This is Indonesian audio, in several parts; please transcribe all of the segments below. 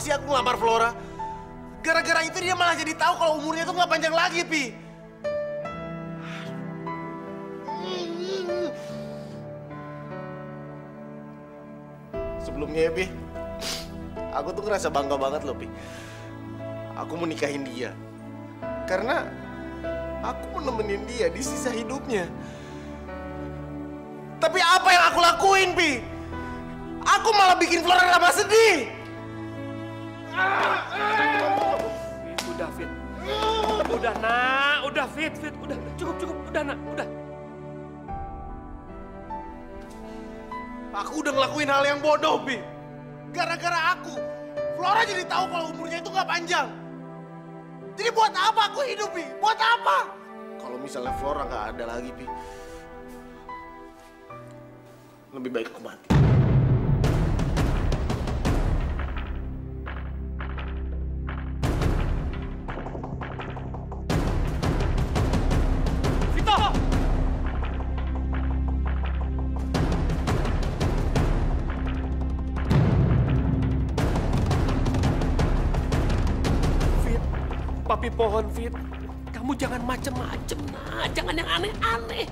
Kenapa sih aku ngelamar Flora? Gara-gara itu dia malah jadi tahu kalau umurnya tuh nggak panjang lagi, Pi. Sebelumnya ya, Pi. Aku tuh ngerasa bangga banget loh, Pi. Aku mau nikahin dia. Karena aku mau nemenin dia di sisa hidupnya. Tapi apa yang aku lakuin, Pi? Aku malah bikin Flora tambah sedih. Udah, nak. Udah, Fit, Fit. Udah, cukup, cukup. Udah, nak. Udah. Aku udah ngelakuin hal yang bodoh, Pi. Gara-gara aku, Flora jadi tahu kalau umurnya itu nggak panjang. Jadi buat apa aku hidup, Pi? Buat apa? Kalau misalnya Flora nggak ada lagi, Pi. Lebih baik aku mati. Papi pohon Fit. Kamu jangan macem-macem, nah. Jangan yang aneh-aneh.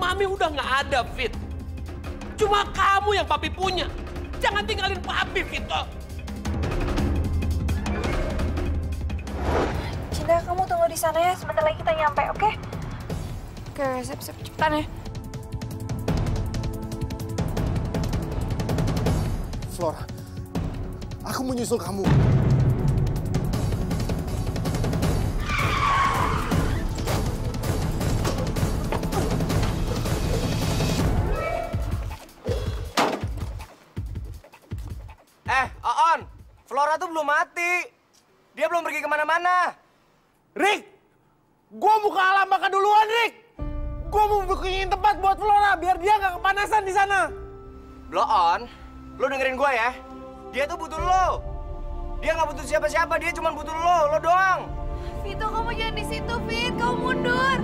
Mami udah nggak ada, Fit. Cuma kamu yang papi punya. Jangan tinggalin papi, Vito. Cinta, kamu tunggu di sana ya. Sebentar lagi kita nyampe, oke? Oke, siap-siap. Cepetan ya. Flora, aku mau nyusul kamu. Belum pergi ke mana-mana. Rick, gua buka alam baka duluan, Rick. Gua mau booking tempat buat Flora biar dia nggak kepanasan di sana. Lo On, lo dengerin gue ya. Dia tuh butuh lo. Dia nggak butuh siapa-siapa, dia cuma butuh lo, lo doang. Vito, kamu jangan di situ, Fit. Kamu mundur.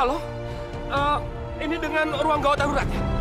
Halo, Eh, ini dengan ruang gawat darurat ya?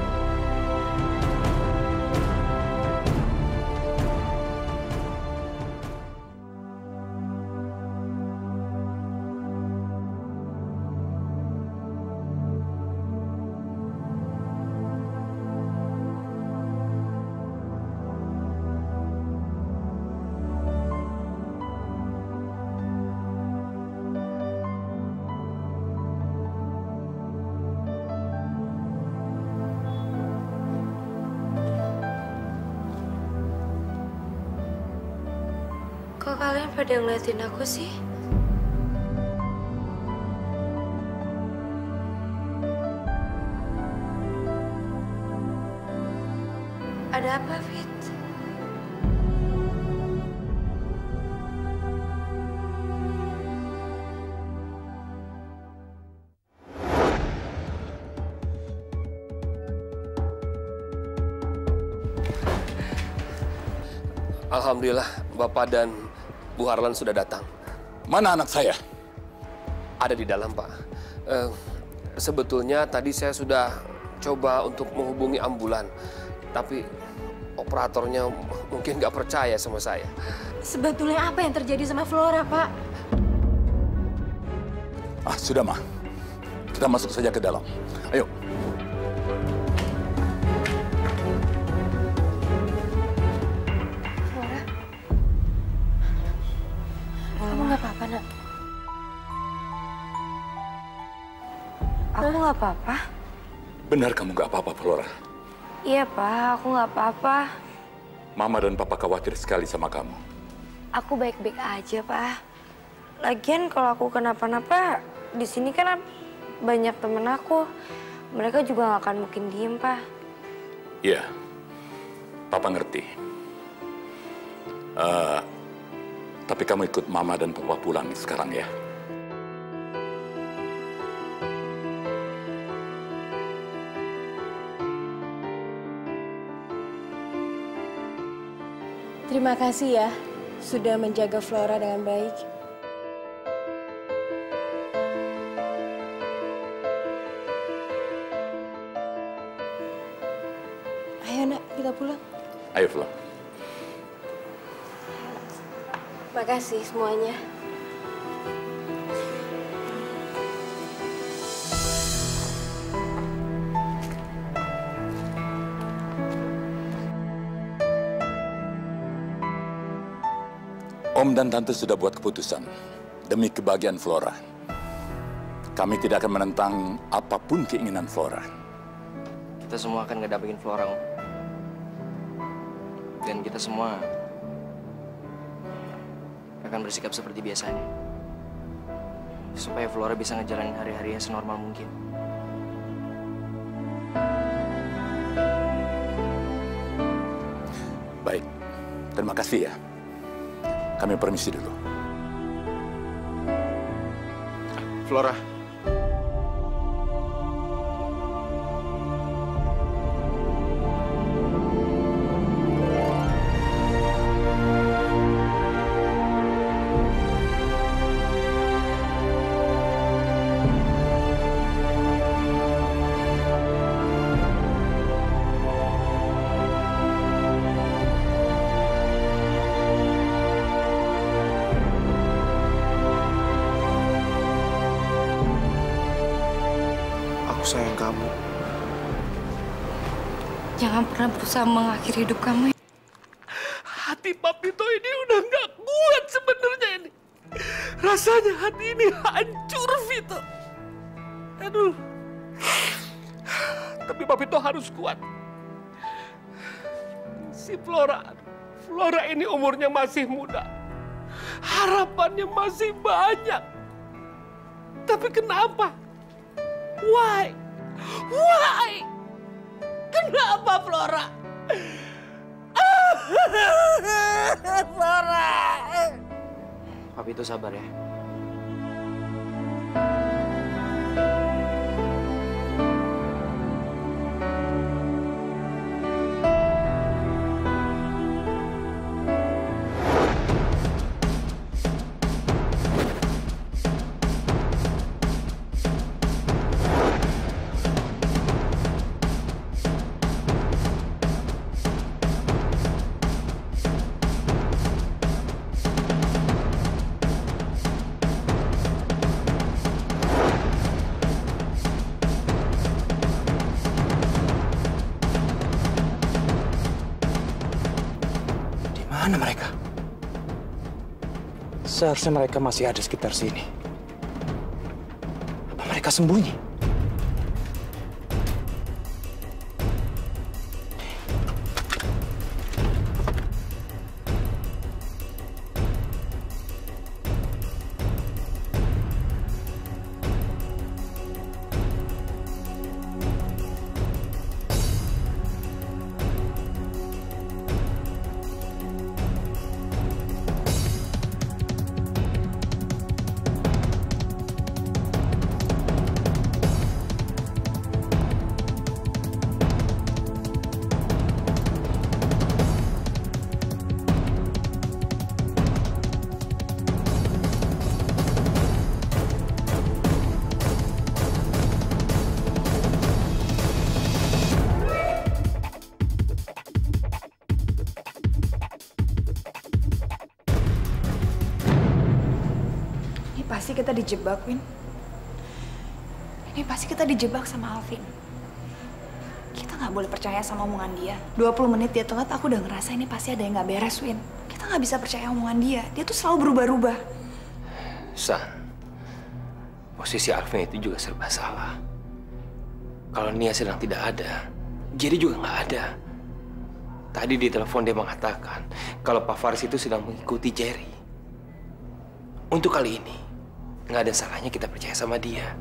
Kalian pada ngeliatin aku sih? Ada apa, Fit? Alhamdulillah, Bapak dan Bu Harlan sudah datang. Mana anak saya? Ada di dalam, Pak. Eh, sebetulnya tadi saya sudah coba untuk menghubungi ambulan, tapi operatornya mungkin nggak percaya sama saya. Sebetulnya apa yang terjadi sama Flora, Pak? Ah, sudah, Ma. Kita masuk saja ke dalam. Ayo. Nggak apa-apa. Benar kamu nggak apa-apa, Flora. Iya, Pak, aku nggak apa-apa. Mama dan Papa khawatir sekali sama kamu. Aku baik-baik aja, Pak. Lagian kalau aku kenapa-napa, di sini kan banyak temen aku. Mereka juga nggak akan mungkin diem, Pak. Iya, Papa ngerti. Eh, tapi kamu ikut Mama dan Papa pulang sekarang ya. Terima kasih ya, sudah menjaga Flora dengan baik. Ayo nak, kita pulang. Ayo, Flora. Makasih semuanya. Om dan Tante sudah buat keputusan demi kebahagiaan Flora. Kami tidak akan menentang apa pun keinginan Flora. Kita semua akan ngedapetin Flora, Om. Dan kita semua akan bersikap seperti biasanya. Supaya Flora bisa ngejalanin hari-harinya senormal mungkin. Baik, terima kasih ya. Kami permisi dulu. Flora. Berusaha mengakhiri hidup kamu. Hati Papito ini udah nggak kuat sebenarnya ini. Rasanya hati ini hancur, Vito. Aduh. Tapi Papito harus kuat. sih Flora? Flora ini umurnya masih muda. Harapannya masih banyak. Tapi kenapa? Why? Why? Kenapa Flora? Flora! Papi itu sabar ya. Seharusnya mereka masih ada sekitar sini. Apa mereka sembunyi? Pasti kita dijebak, Win. Ini pasti kita dijebak sama Alvin. Kita nggak boleh percaya sama omongan dia. 20 menit dia telat, aku udah ngerasa ini pasti ada yang nggak beres, Win. Kita nggak bisa percaya omongan dia. Dia tuh selalu berubah-ubah. San, posisi Alvin itu juga serba salah. Kalau Nia sedang tidak ada, Jerry juga nggak ada. Tadi di telepon dia mengatakan kalau Pak Faris itu sedang mengikuti Jerry. Untuk kali ini, nggak ada salahnya kita percaya sama dia.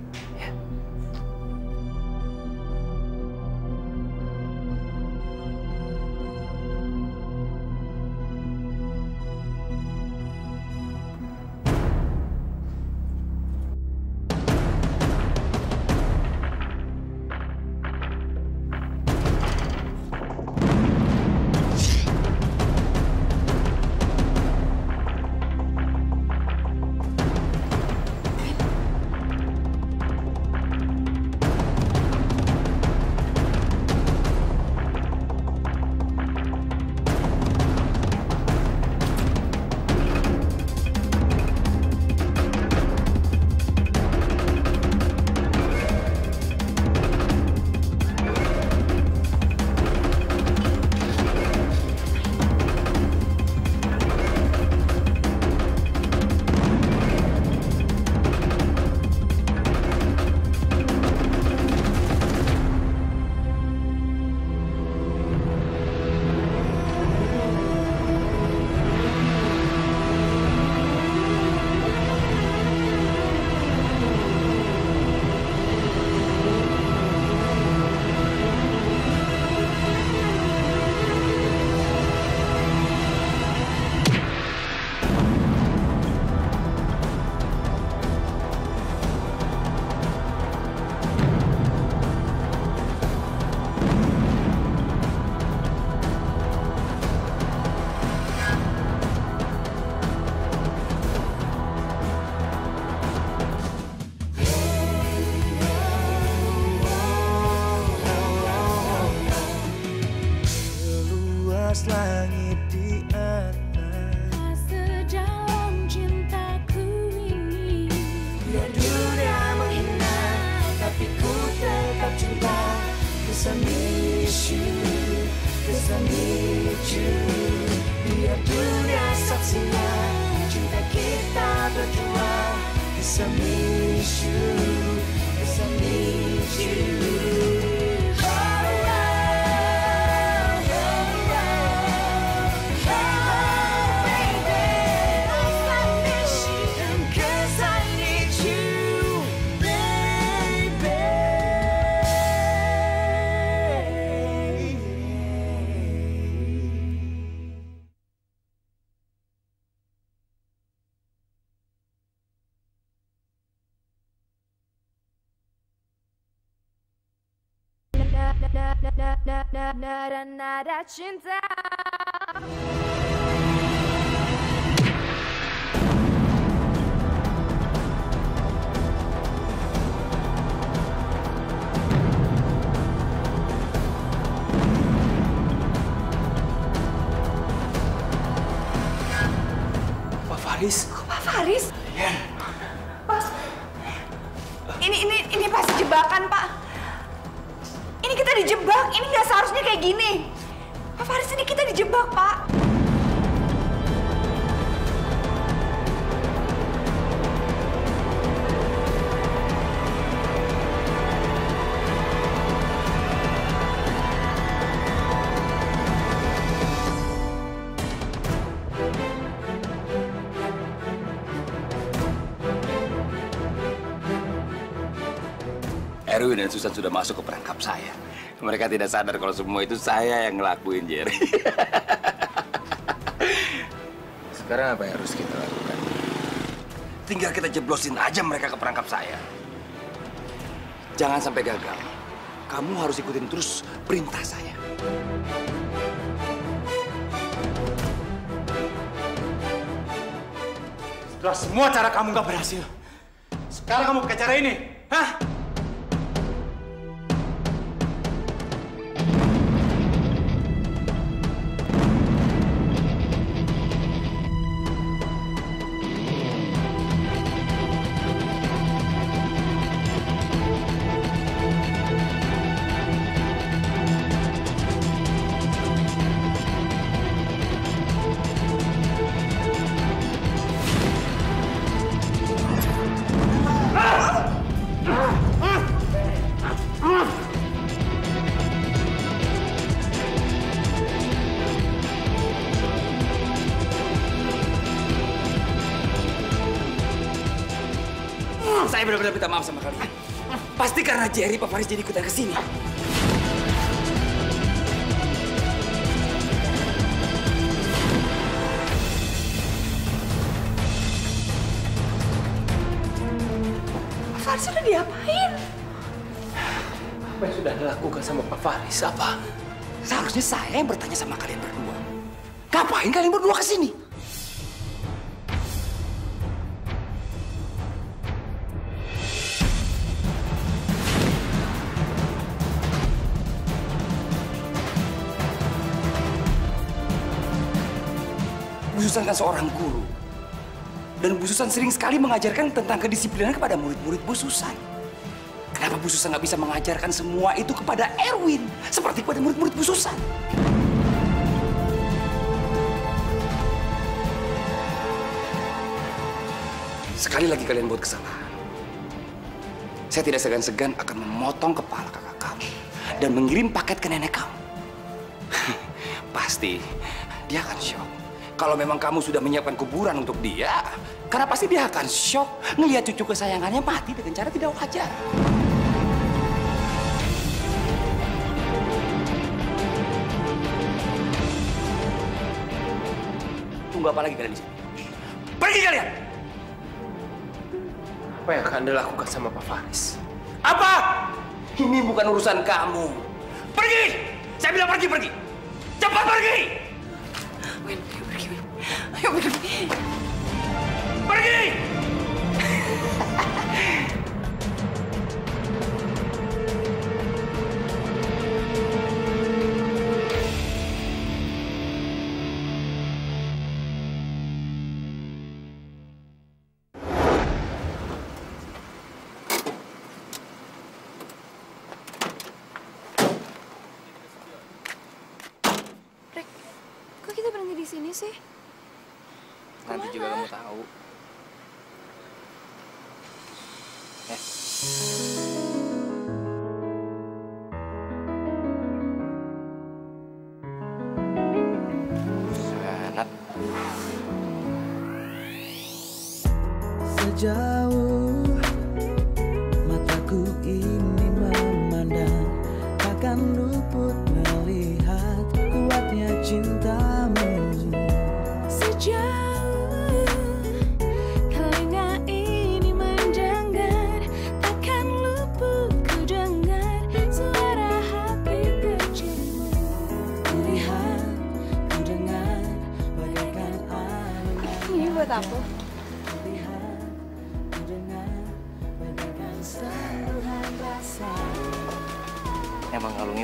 Nada cinta Pak Faris. Pak Faris? Pas. Ini ini ini pasti jebakan, Pak. Ini kita dijebak. Ini nggak seharusnya kayak gini. Pak Faris ini kita dijebak, Pak. Dan Susan sudah masuk ke perangkap saya. Mereka tidak sadar kalau semua itu saya yang ngelakuin, Jerry. Sekarang apa yang harus kita lakukan? Tinggal kita jeblosin aja mereka ke perangkap saya. Jangan sampai gagal. Kamu harus ikutin terus perintah saya. Setelah semua cara kamu nggak berhasil, sekarang kamu pakai cara ini, hah? Pasti karena Jerry Pak Faris jadi ikutan ke sini. Pak Faris udah diapain? Apa yang sudah dilakukan sama Pak Faris? Apa? Seharusnya saya yang bertanya sama kalian berdua. Ngapain kalian berdua ke sini? Susan kan seorang guru. Dan Bu Susan sering sekali mengajarkan tentang kedisiplinan kepada murid-murid Bu Susan. Kenapa Bu Susan nggak bisa mengajarkan semua itu kepada Erwin? Seperti kepada murid-murid Bu Susan. Sekali lagi kalian buat kesalahan. Saya tidak segan-segan akan memotong kepala kakak kamu. Dan mengirim paket ke nenek kamu. Pasti dia akan shock. Kalau memang kamu sudah menyiapkan kuburan untuk dia, karena pasti dia akan shock ngelihat cucu kesayangannya mati dengan cara tidak wajar. Tunggu apa lagi kalian di sini? Pergi kalian! Apa yang akan Anda lakukan sama Pak Faris? Apa? Ini bukan urusan kamu. Pergi! Saya bilang pergi, pergi. Cepat pergi! Ayo pergi. Pergi! Rek, Sejauh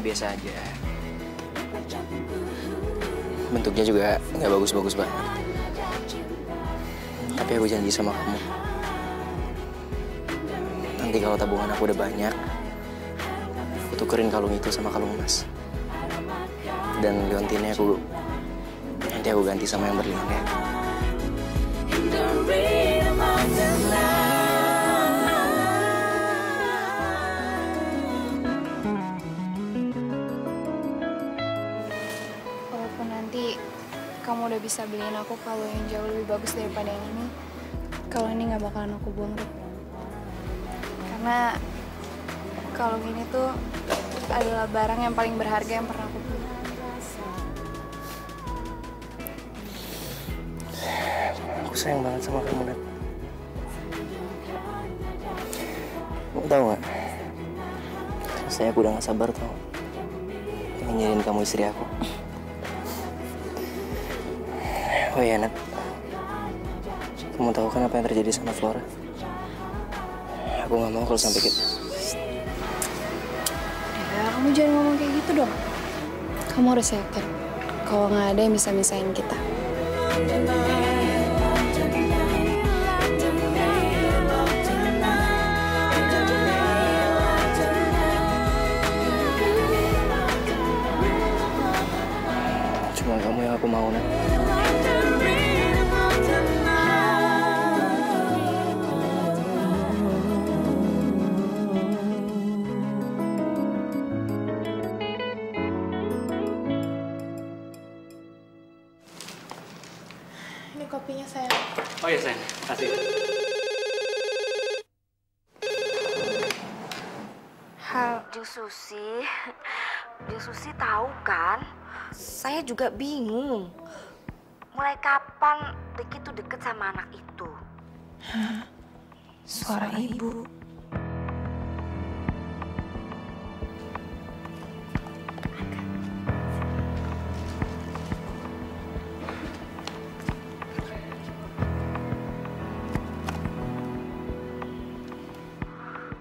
biasa aja. Bentuknya juga nggak bagus-bagus banget. Tapi aku janji sama kamu. Nanti kalau tabungan aku udah banyak, aku tukerin kalung itu sama kalung emas. Dan liontinnya aku nanti aku ganti sama yang berlian ya. Bisa beliin aku kalau yang jauh lebih bagus daripada yang ini, kalau ini nggak bakalan aku buang Rik. Karena kalau gini tuh adalah barang yang paling berharga yang pernah aku punya. Aku sayang banget sama kamu, Nat. Kamu tahu nggak? Rasanya aku udah gak sabar tau. Pengen kamu istri aku. Oh iya, Nat. Kamu tahu kan apa yang terjadi sama Flora? Aku gak mau kalau sampai kita... Ya, kamu jangan ngomong kayak gitu dong. Kamu harus yakin kalau nggak ada yang bisa misahin kita. Saya juga bingung. Mulai kapan Ricky tuh deket sama anak itu? Suara ibu.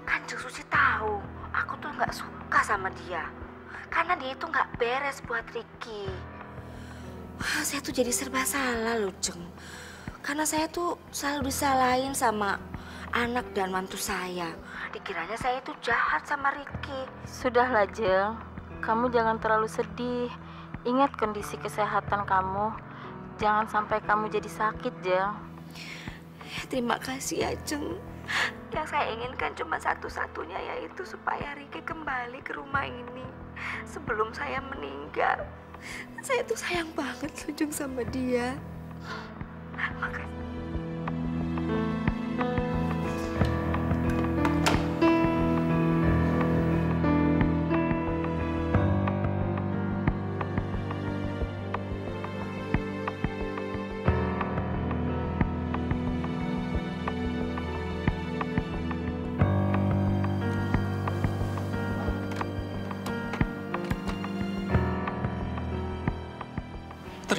Kan Ju Susi tahu, aku tuh nggak suka sama dia. Karena dia itu nggak beres buat Ricky. Wah, saya tuh jadi serba salah loh, Jeng. Karena saya tuh selalu disalahin sama anak dan mantu saya. Dikiranya saya itu jahat sama Ricky. Sudahlah, Jeng. Kamu jangan terlalu sedih. Ingat kondisi kesehatan kamu. Jangan sampai kamu jadi sakit, Jeng. Terima kasih ya, Jeng. Yang saya inginkan cuma satu-satunya yaitu supaya Ricky kembali ke rumah ini sebelum saya meninggal. Saya tuh sayang banget Jeng sama dia. Makasih.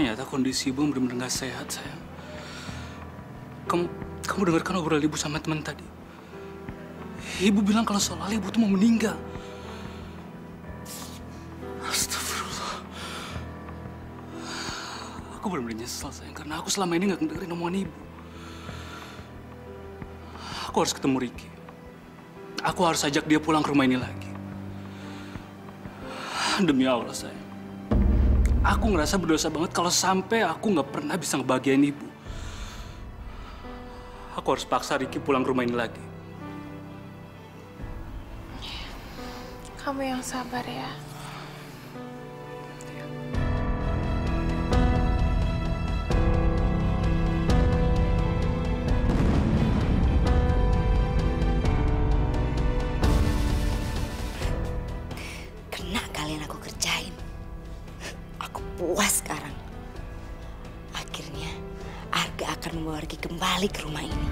Ternyata kondisi ibu benar-benar nggak sehat, sayang. Kamu, kamu dengarkan obrolan ibu sama teman tadi. Ibu bilang kalau soal ibu tuh mau meninggal. Astagfirullah. Aku benar-benar nyesel, sayang, karena aku selama ini nggak dengerin omongan ibu. Aku harus ketemu Ricky. Aku harus ajak dia pulang ke rumah ini lagi. Demi Allah, sayang. Aku ngerasa berdosa banget kalau sampai aku nggak pernah bisa ngebahagiain ibu. Aku harus paksa Ricky pulang ke rumah ini lagi. Kamu yang sabar ya. Kembali ke rumah ini.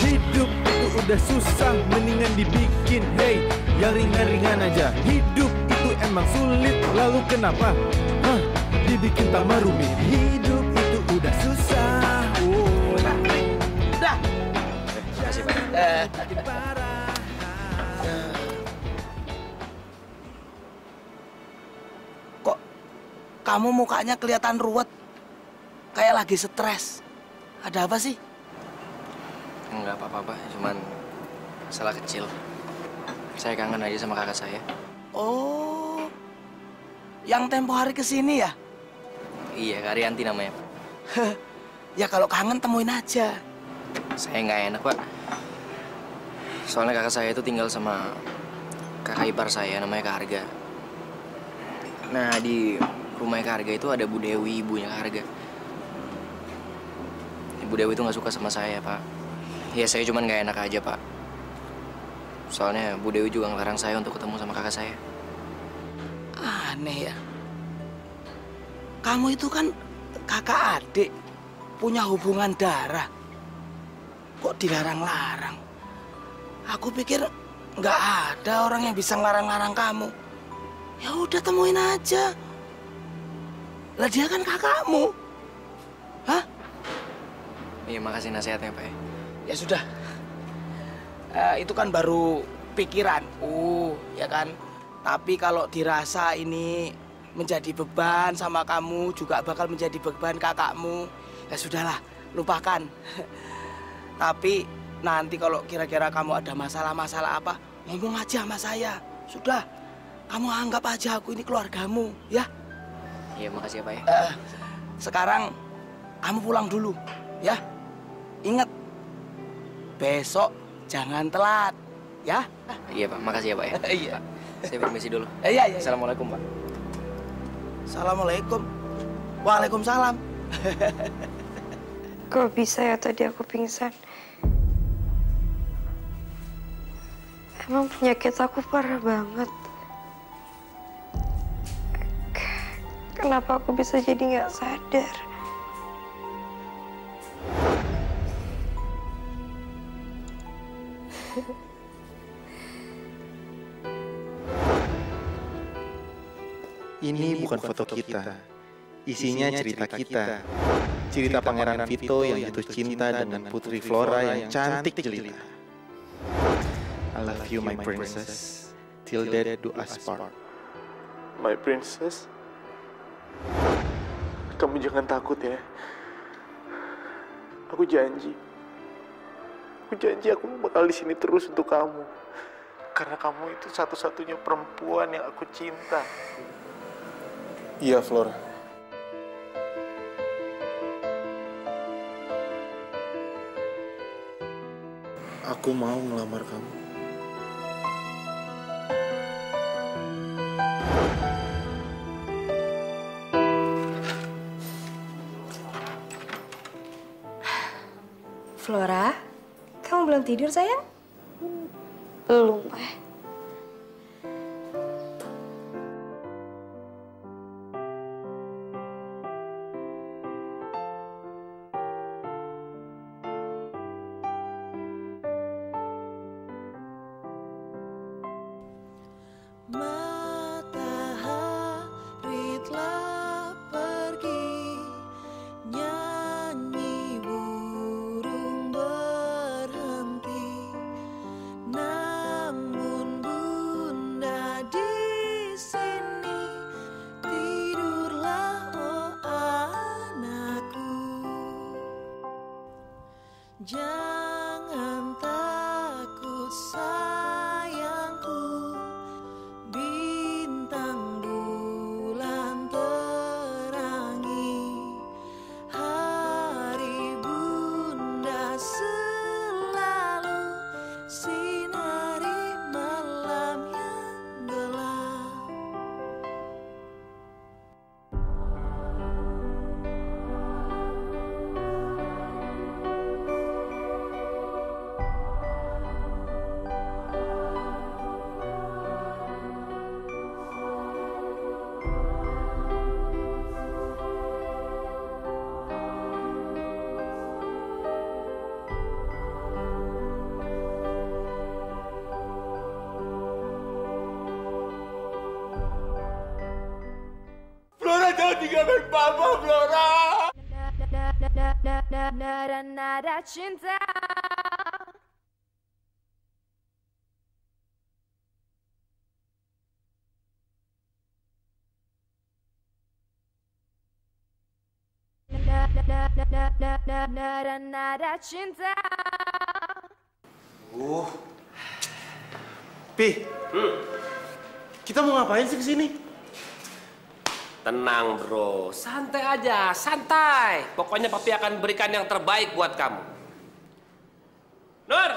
Hidup itu udah susah, mendingan dibikin Hey, yang ringan-ringan aja Hidup emang sulit Lalu kenapa? Hah? Dibikin tambah rumit kamu mukanya kelihatan ruwet? Kayak lagi stres. Ada apa sih? Enggak apa-apa, Pak. Cuman masalah kecil. Saya kangen aja sama kakak saya. Oh. Yang tempo hari ke sini ya? Iya, Kak Rianti namanya, Pak. Ya kalau kangen temuin aja. Saya nggak enak, Pak. Soalnya kakak saya itu tinggal sama kakak ipar saya, namanya Kak Harga. Nah, di rumah Kak Harga itu ada Bu Dewi, ibunya Kak Harga. Ibu Dewi itu nggak suka sama saya, Pak. Ya, saya cuman nggak enak aja, Pak. Soalnya Bu Dewi juga ngelarang saya untuk ketemu sama kakak saya. Aneh ya. Kamu itu kan kakak adik, punya hubungan darah. Kok dilarang-larang? Aku pikir nggak ada orang yang bisa ngelarang-larang kamu. Ya udah temuin aja. Lah dia kan kakakmu. Iya, makasih nasihatnya, Pak. ya. Ya sudah. Eh, itu kan baru pikiranku, ya kan. Tapi kalau dirasa ini menjadi beban sama kamu, juga bakal menjadi beban kakakmu. Ya sudahlah, lupakan. Tapi nanti kalau kira-kira kamu ada masalah-masalah apa, ngomong aja sama saya. Sudah, kamu anggap aja aku ini keluargamu, ya. Iya, makasih ya, Pak. ya. Eh, sekarang kamu pulang dulu, ya. Ingat, besok jangan telat, ya. Iya, Pak. Makasih ya, Pak. ya. Iya. Saya permisi dulu. Eh, iya, iya. Assalamualaikum, Pak. Assalamualaikum. Waalaikumsalam. Kok bisa ya tadi aku pingsan? Emang penyakit aku parah banget. Kenapa aku bisa jadi nggak sadar? Ini bukan foto kita. Isinya cerita kita. Cerita Pangeran Vito yang jatuh cinta dengan Putri Flora yang cantik jelita. I love you, my princess. Till death do us part. My princess. Kamu jangan takut ya. Aku janji. Aku janji aku bakal di sini terus untuk kamu. Karena kamu itu satu-satunya perempuan yang aku cinta. Iya, Flora. Aku mau ngelamar kamu. Tidur sayang? Belum, eh. Cinta Uh. Pi. Kita mau ngapain sih ke sini? Tenang bro, santai aja, santai. Pokoknya papi akan berikan yang terbaik buat kamu. Nur!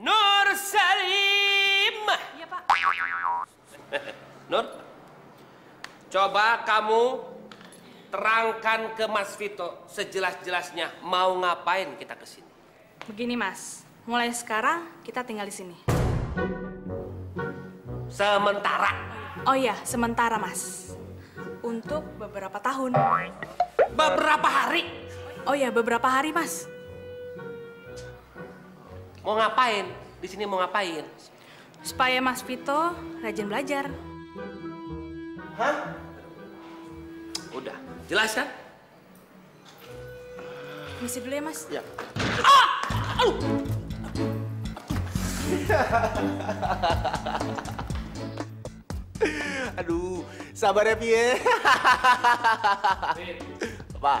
Nur Salim! Iya pak. Nur, coba kamu terangkan ke Mas Vito sejelas-jelasnya mau ngapain kita ke sini. Begini mas, mulai sekarang kita tinggal di sini. Sementara. Oh iya, sementara mas. Untuk beberapa tahun. Beberapa hari? Oh iya, beberapa hari mas. Mau ngapain? Di sini mau ngapain? Supaya Mas Vito rajin belajar. Hah? Udah, jelas kan? Misi dulu ya mas. Ya. Aduh, sabar ya Pi ya. Pak,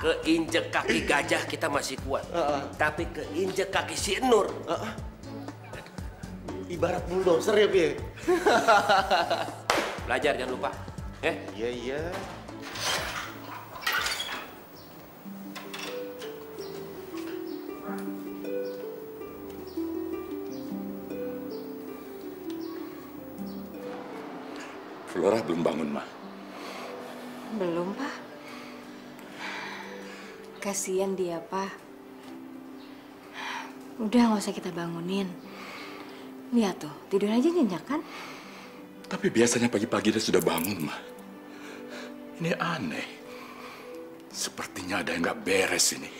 keinjek kaki gajah kita masih kuat. Tapi keinjek kaki si Nur. Ibarat bulldozer ya Pi ya. Belajar jangan lupa. Eh? Iya, iya. Flora belum bangun, Ma. Belum, Pak. Kasian dia, Pak. Udah nggak usah kita bangunin. Lihat tuh, tidur aja nyenyak kan? Tapi biasanya pagi-pagi dia sudah bangun, Ma. Ini aneh. Sepertinya ada yang nggak beres ini.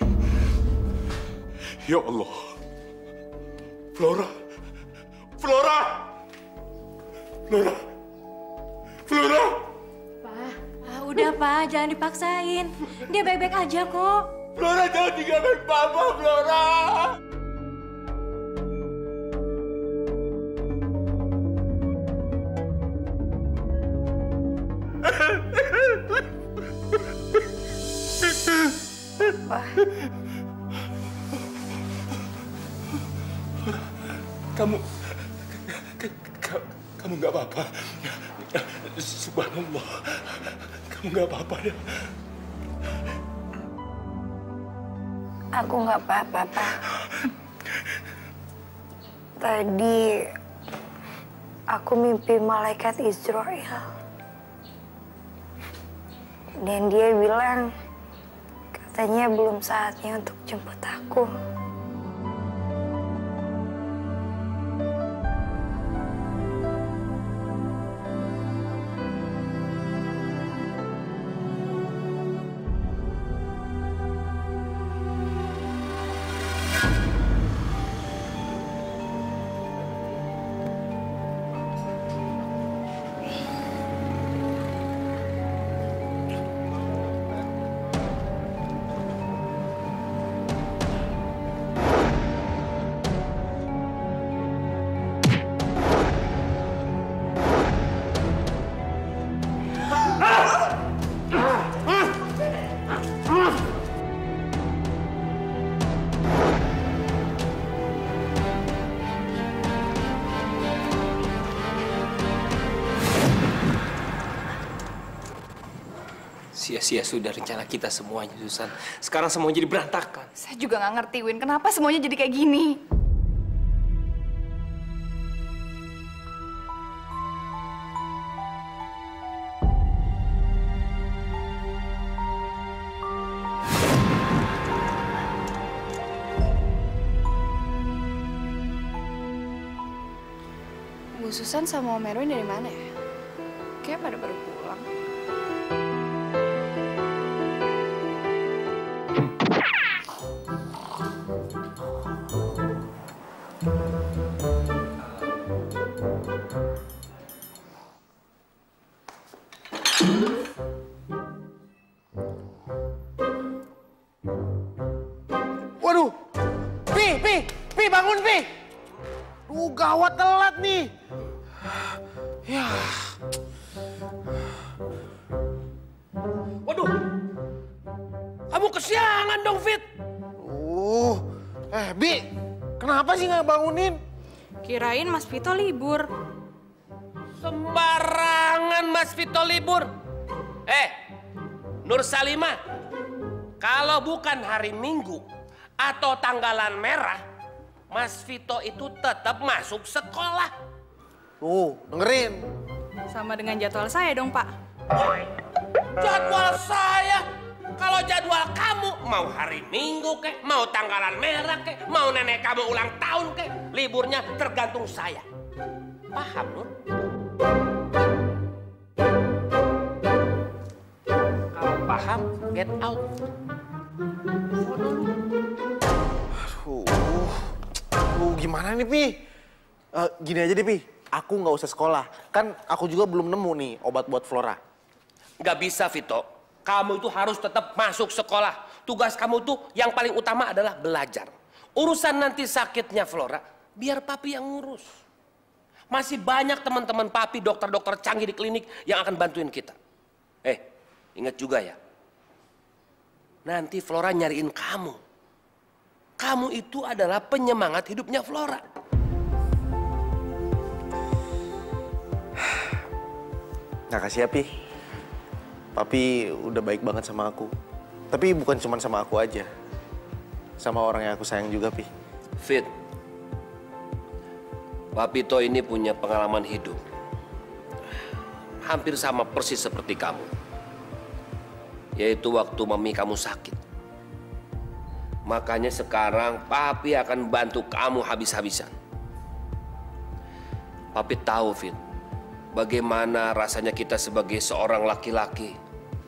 Ya Allah. Flora. Flora. Flora. Flora. Pak, ah, udah Pak, jangan dipaksain. Dia baik-baik aja kok. Flora jangan tinggalkan Papa, Flora. Kamu, ka- ka- kamu nggak apa-apa. Subhanallah, kamu nggak apa-apa ya. Aku nggak apa-apa, Pak. Tadi aku mimpi malaikat Israel. Dan dia bilang katanya belum saatnya untuk jemput aku. Sia-sia sudah rencana kita semuanya, Susan. Sekarang semua jadi berantakan. Saya juga nggak ngerti, Win. Kenapa semuanya jadi kayak gini? Bu Susan sama Om Erwin dari mana ya? Kayak pada baru Kirain Mas Vito libur. Sembarangan Mas Vito libur. Eh, Nur Salimah, kalau bukan hari Minggu atau tanggalan merah, Mas Vito itu tetap masuk sekolah. Tuh, dengerin. Sama dengan jadwal saya dong, Pak. Jadwal saya, kalau jadwal kamu mau hari Minggu kek, mau tanggalan merah kek, mau nenek kamu ulang tahun kek, liburnya tergantung saya. Paham, Nur? Kalau paham, get out. Uh, uh, gimana nih Pi? Eh, gini aja deh Pi, aku nggak usah sekolah. Kan aku juga belum nemu nih obat buat Flora. Nggak bisa, Vito. Kamu itu harus tetap masuk sekolah. Tugas kamu tuh yang paling utama adalah belajar. Urusan nanti sakitnya Flora, biar papi yang ngurus. Masih banyak teman-teman papi, dokter-dokter canggih di klinik yang akan bantuin kita. Eh, ingat juga ya. Nanti Flora nyariin kamu. Kamu itu adalah penyemangat hidupnya Flora. Makasih ya Pi. Papi udah baik banget sama aku. Tapi bukan cuma sama aku aja. Sama orang yang aku sayang juga Pi. Fit, Papito ini punya pengalaman hidup. Hampir sama persis seperti kamu. Yaitu waktu mami kamu sakit. Makanya sekarang papi akan bantu kamu habis-habisan. Papi tahu, Fit, bagaimana rasanya kita sebagai seorang laki-laki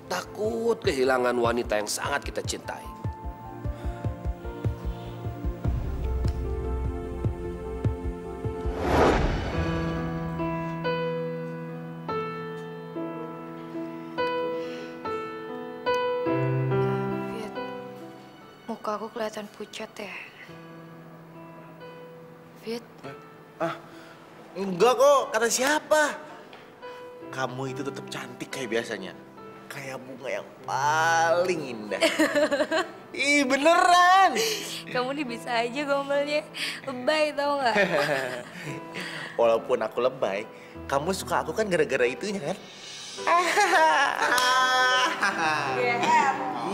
takut kehilangan wanita yang sangat kita cintai. Fit, muka aku kelihatan pucat ya. Fit, Enggak kok, kata siapa? Kamu itu tetap cantik kayak biasanya. Kayak bunga yang paling indah. Ih beneran. kamu nih bisa aja gomelnya. Lebay tau nggak? Walaupun aku lebay, kamu suka aku kan gara-gara itunya kan?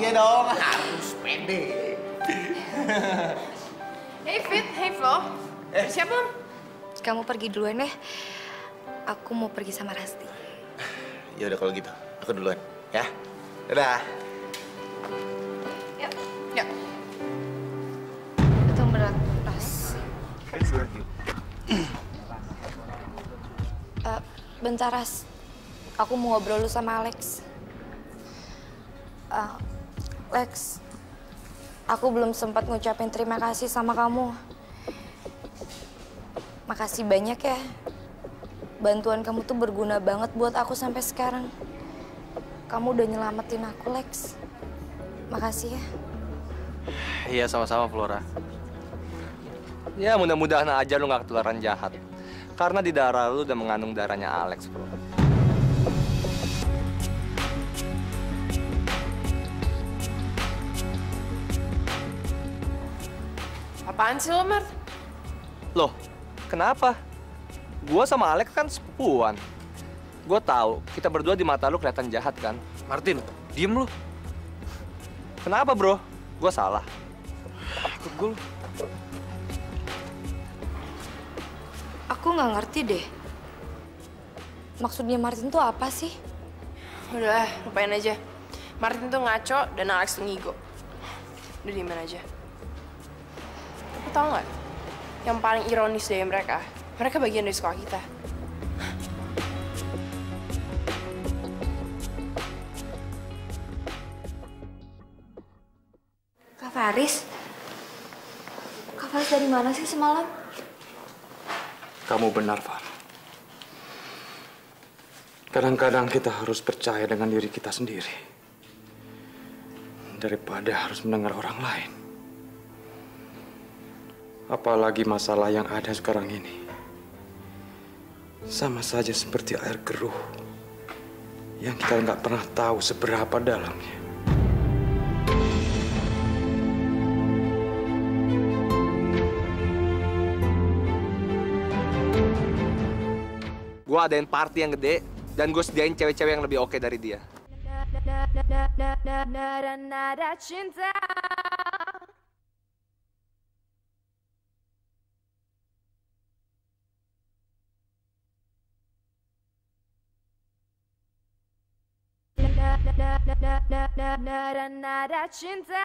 Iya dong, harus pede. Hey Fit, hey Flo. Eh. Siapa? Kamu pergi duluan ya. Aku mau pergi sama Rasti. Ya udah kalau gitu, aku duluan, ya. Dadah. Yuk, yuk. Itu berat, Ras. Eh, bentar, Ras. Aku mau ngobrol dulu sama Alex. Eh, Lex, aku belum sempat ngucapin terima kasih sama kamu. Makasih banyak ya. Bantuan kamu tuh berguna banget buat aku sampai sekarang. Kamu udah nyelamatin aku, Lex. Makasih ya. Iya sama-sama Flora. Ya mudah-mudahan aja lu nggak ketularan jahat. Karena di darah lu udah mengandung darahnya Alex, bro. Apaan sih lo, Mar? Loh, kenapa? Gua sama Alex kan sepupuan. Gua tahu kita berdua di mata lu kelihatan jahat kan. Martin, diem lu. Kenapa, bro? Gua salah. Ikut gue. Aku nggak ngerti deh. Maksudnya Martin tuh apa sih? Udah, lupain aja. Martin tuh ngaco dan Alex tuh ngigo. Udah dieman aja. Tapi tau nggak? Yang paling ironis dari mereka, mereka bagian dari sekolah kita. Kak Faris? Kak Faris dari mana sih semalam? Kamu benar, Far. Kadang-kadang kita harus percaya dengan diri kita sendiri. Daripada harus mendengar orang lain. Apalagi masalah yang ada sekarang ini. Sama saja seperti air keruh yang kita nggak pernah tahu seberapa dalamnya. Gue adain party yang gede dan gue sediain cewek-cewek yang lebih oke dari dia. Nada cinta Nada cinta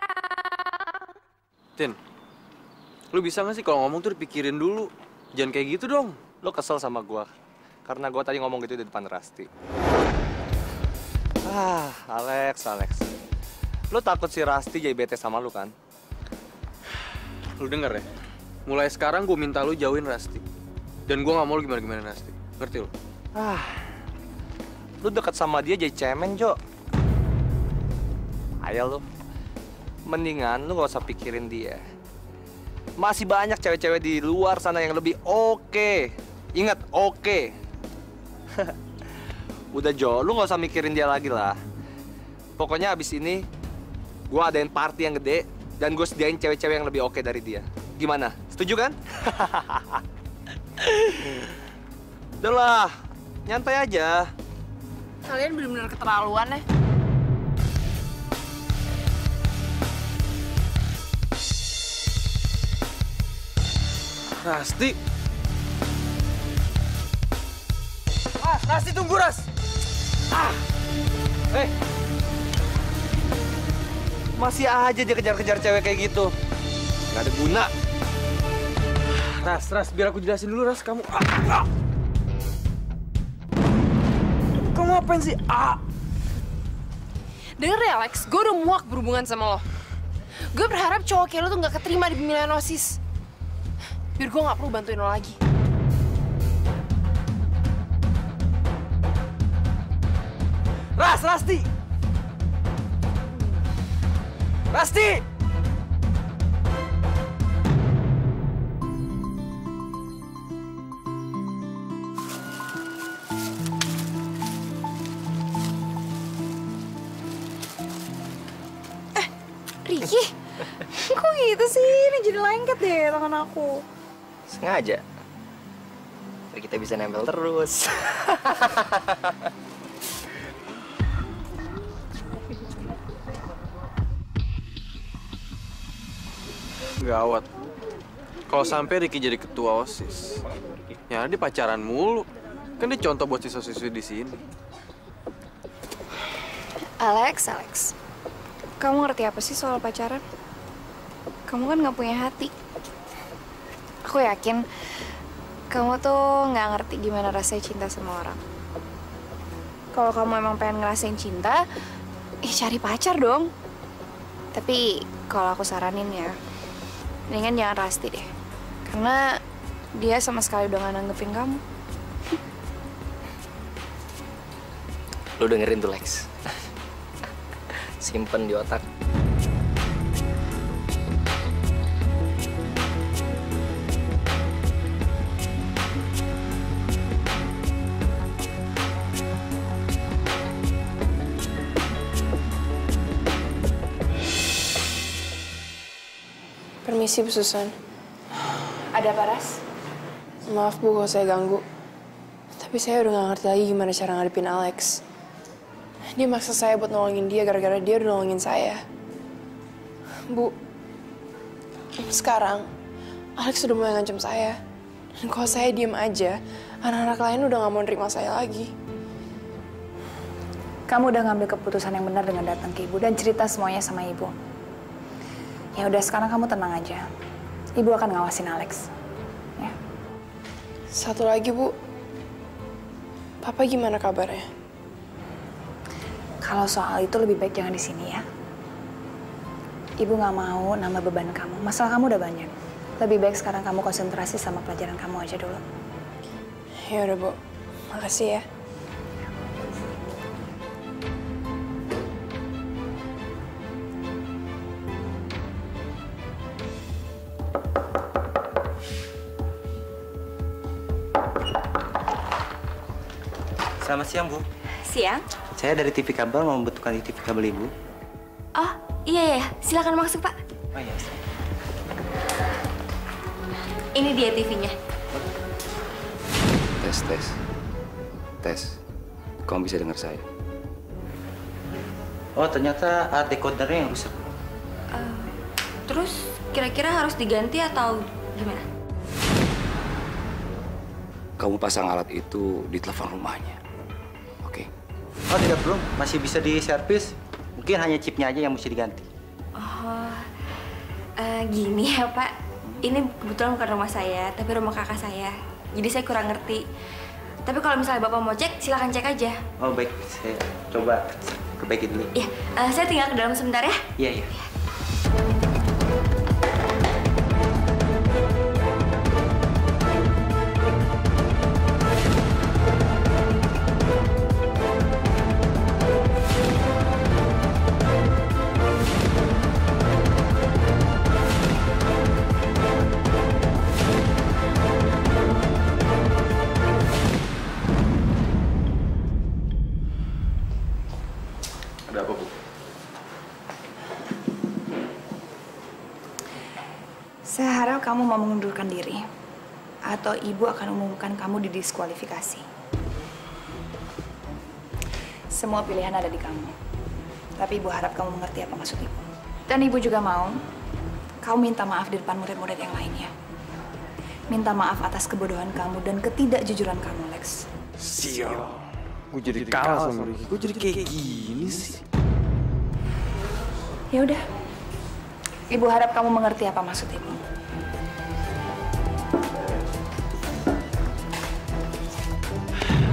Tin, lu bisa nggak sih kalau ngomong tuh dipikirin dulu? Jangan kayak gitu dong. Lo kesel sama gue karena gue tadi ngomong gitu di depan Rasti. Ah, Alex, Alex. Lo takut si Rasti jadi bete sama lu kan? Lu denger ya? Mulai sekarang gue minta lu jauhin Rasti. Dan gue nggak mau lu gimana-gimana Rasti. Ngerti lu? Ah, lu deket sama dia jadi cemen, Jo. Ayo lu. Mendingan lu gak usah pikirin dia. Masih banyak cewek-cewek di luar sana yang lebih oke. Ingat, oke. Udah Jo, lu gak usah mikirin dia lagi lah. Pokoknya abis ini, gue adain party yang gede, dan gue sediain cewek-cewek yang lebih oke dari dia. Gimana? Setuju kan? Udah lah, nyantai aja. Kalian bener-bener keterlaluan ya. Rasti. Ah, Rasti tunggu, Ras. Ah. Eh. Masih aja dia kejar-kejar cewek kayak gitu. Gak ada guna. Ras, Ras, biar aku jelasin dulu, Ras. Kamu... Ah, ah. Kamu ngapain sih? Ah. Denger ya Alex, gue udah muak berhubungan sama lo. Gue berharap cowok kayak lo tuh gak keterima di pemilihan OSIS. Biar gue gak perlu bantuin lo lagi. Ras, Rasti. Rasti. Riki, kok gitu sih? Ini jadi lengket deh tangan aku. Sengaja. Biar kita bisa nempel terus. Gawat. Kalau sampai Ricky jadi ketua OSIS, ya dia pacaran mulu. Kan dia contoh buat siswa-siswi di sini. Alex, Alex. Kamu ngerti apa sih soal pacaran? Kamu kan nggak punya hati. Aku yakin kamu tuh nggak ngerti gimana rasanya cinta sama orang. Kalau kamu emang pengen ngerasain cinta, eh cari pacar dong. Tapi kalau aku saranin ya, mendingan jangan Rasti deh. Karena dia sama sekali udah gak nanggepin kamu. Lu dengerin tuh, Lex. Simpen di otak. Permisi, Bu Susan. Ada apa, Ras? Maaf, Bu, kalau saya ganggu. Tapi saya udah gak ngerti lagi gimana cara ngadepin Alex. Dia maksa saya buat nolongin dia gara-gara dia udah nolongin saya. Bu, sekarang Alex udah mulai ngancam saya. Dan kalau saya diem aja, anak-anak lain udah gak mau nerima saya lagi. Kamu udah ngambil keputusan yang benar dengan datang ke ibu dan cerita semuanya sama ibu. Ya udah sekarang kamu tenang aja. Ibu akan ngawasin Alex. Satu lagi, Bu. Papa gimana kabarnya? Kalau soal itu lebih baik jangan di sini ya. Ibu nggak mau nambah beban kamu. Masalah kamu udah banyak. Lebih baik sekarang kamu konsentrasi sama pelajaran kamu aja dulu. Ya udah, Bu. Makasih ya. Selamat siang, Bu. Siang. Saya dari TV kabel mau membutuhkan TV kabel Ibu. Oh, iya ya. Silakan masuk, Pak. Oh iya. Ini dia TV-nya. Tes, tes. Tes. Kamu bisa dengar saya? Oh, ternyata art decodernya yang rusak. Terus kira-kira harus diganti atau gimana? Kamu pasang alat itu di telepon rumahnya. Oh, tidak perlu. Masih bisa diservis. Mungkin hanya chipnya aja yang mesti diganti. Oh, eh, gini ya Pak. Ini kebetulan bukan rumah saya, tapi rumah kakak saya. Jadi saya kurang ngerti. Tapi kalau misalnya Bapak mau cek, silahkan cek aja. Oh, baik. Saya coba perbaiki dulu. Iya, eh, saya tinggal ke dalam sebentar ya. Iya, iya. Ada Saya harap kamu mau mengundurkan diri. Atau ibu akan umumkan kamu didiskualifikasi. Semua pilihan ada di kamu. Tapi ibu harap kamu mengerti apa maksud ibu. Dan ibu juga mau kamu minta maaf di depan murid-murid yang lainnya. Minta maaf atas kebodohan kamu dan ketidakjujuran kamu, Lex. Sial. Gue jadi kalah sama Ricky. Gue jadi kayak gini sih. Ya udah. Ibu harap kamu mengerti apa maksud ibu.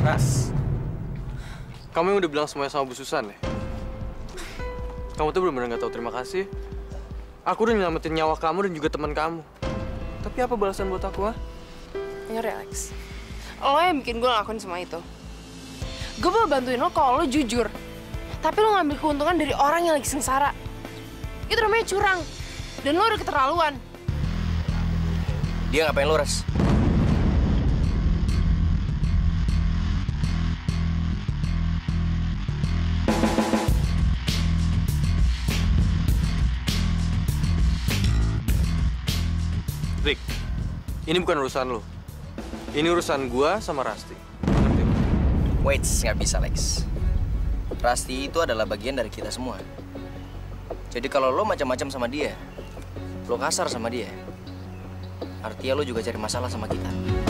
Ras, kamu yang udah bilang semuanya sama Bu Susan ya? Kamu tuh bener-bener gak tahu terima kasih. Aku udah nyelamatin nyawa kamu dan juga teman kamu. Tapi apa balasan buat aku, ah? Denger ya, Lex. Lo yang bikin gue ngelakuin semua itu. Gue mau bantuin lo kalau lo jujur. Tapi lo ngambil keuntungan dari orang yang lagi sengsara. Itu namanya curang. Dan lo udah keterlaluan. Dia ngapain lo, Ras? Rick, ini bukan urusan lo. Ini urusan gua sama Rasti. Wait, nggak bisa, Lex. Rasti itu adalah bagian dari kita semua. Jadi kalau lo macam-macam sama dia, lo kasar sama dia, artinya lo juga cari masalah sama kita.